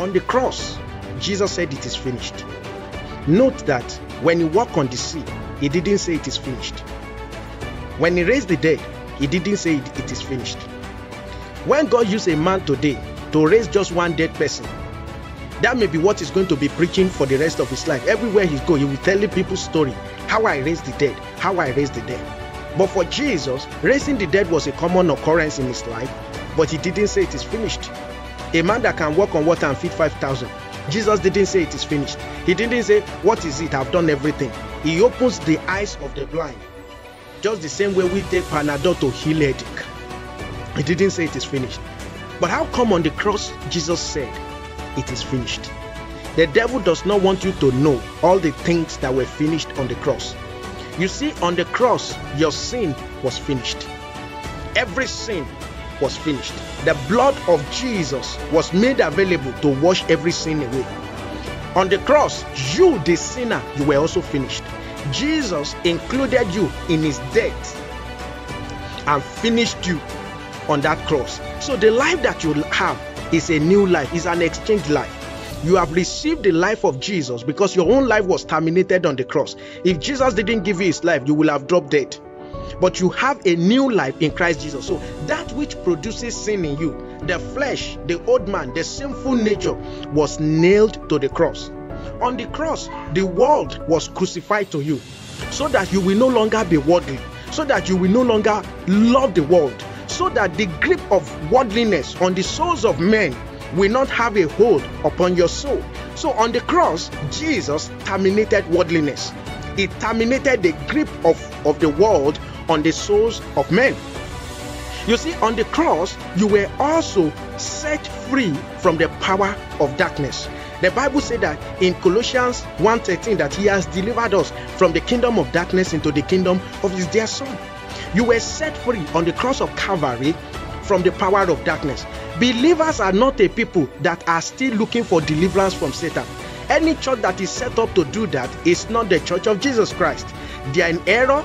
On the cross, Jesus said it is finished. Note that when he walked on the sea, he didn't say it is finished. When he raised the dead, he didn't say it, it is finished. When God used a man today to raise just one dead person, that may be what he's going to be preaching for the rest of his life. Everywhere he goes, he will tell people's story how I raised the dead, how I raised the dead. But for Jesus, raising the dead was a common occurrence in his life, but he didn't say it is finished. A man that can walk on water and feed 5,000, Jesus didn't say it is finished. He didn't say, What is it? I've done everything. He opens the eyes of the blind. Just the same way we take Panadol to heal headache. He didn't say it is finished. But how come on the cross Jesus said, It is finished? The devil does not want you to know all the things that were finished on the cross. You see, on the cross, your sin was finished. Every sin was finished. The blood of Jesus was made available to wash every sin away. On the cross, you, the sinner, you were also finished. Jesus included you in his death and finished you on that cross. So the life that you have is a new life, is an exchange life. You have received the life of Jesus because your own life was terminated on the cross. If Jesus didn't give you his life, you will have dropped dead. But you have a new life in Christ Jesus. So that which produces sin in you, the flesh, the old man, the sinful nature, was nailed to the cross. On the cross, the world was crucified to you so that you will no longer be worldly, so that you will no longer love the world, so that the grip of worldliness on the souls of men will not have a hold upon your soul. So on the cross, Jesus terminated worldliness. Terminated the grip of, of the world on the souls of men. You see, on the cross, you were also set free from the power of darkness. The Bible said that in Colossians 1:13 that he has delivered us from the kingdom of darkness into the kingdom of his dear son. You were set free on the cross of Calvary from the power of darkness. Believers are not a people that are still looking for deliverance from Satan. Any church that is set up to do that is not the church of Jesus Christ. They are in error,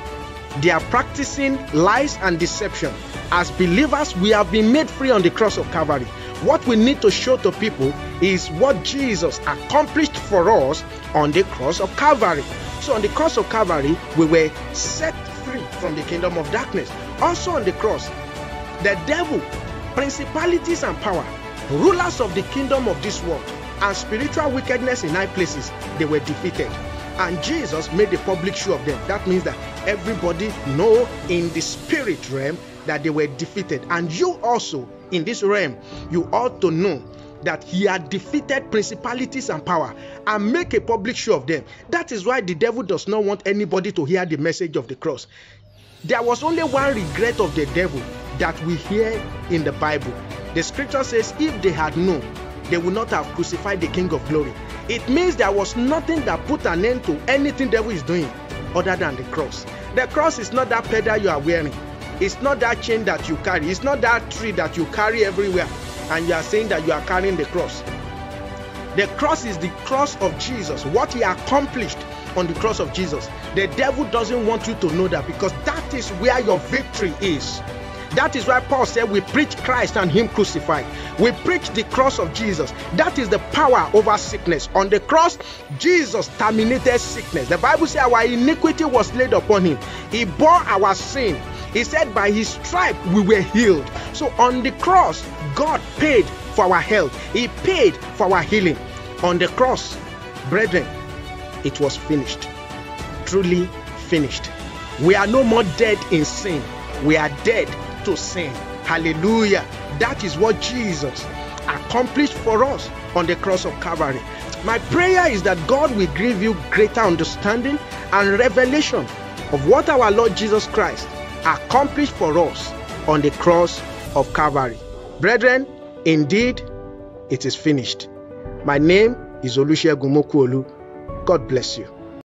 they are practicing lies and deception. As believers, we have been made free on the cross of Calvary. What we need to show to people is what Jesus accomplished for us on the cross of Calvary. So, on the cross of Calvary, we were set free from the kingdom of darkness. Also, on the cross, the devil, principalities and power, rulers of the kingdom of this world, and spiritual wickedness in high places, they were defeated. And Jesus made a public show of them. That means that everybody know in the spirit realm that they were defeated. And you also in this realm, you ought to know that he had defeated principalities and power and make a public show of them. That is why the devil does not want anybody to hear the message of the cross. There was only one regret of the devil that we hear in the Bible. The scripture says, if they had known, they would not have crucified the King of glory. It means there was nothing that put an end to anything the devil is doing other than the cross. The cross is not that pedal you are wearing. It's not that chain that you carry. It's not that tree that you carry everywhere and you are saying that you are carrying the cross. The cross is the cross of Jesus, what he accomplished on the cross of Jesus. The devil doesn't want you to know that because that is where your victory is. That is why Paul said, We preach Christ and Him crucified. We preach the cross of Jesus. That is the power over sickness. On the cross, Jesus terminated sickness. The Bible says, Our iniquity was laid upon Him, He bore our sin. He said, By His stripe we were healed. So on the cross, God paid for our health, He paid for our healing. On the cross, brethren, it was finished. Truly finished. We are no more dead in sin. We are dead to sin. Hallelujah. That is what Jesus accomplished for us on the cross of Calvary. My prayer is that God will give you greater understanding and revelation of what our Lord Jesus Christ accomplished for us on the cross of Calvary. Brethren, indeed, it is finished. My name is Olusegun Mokuolu. God bless you.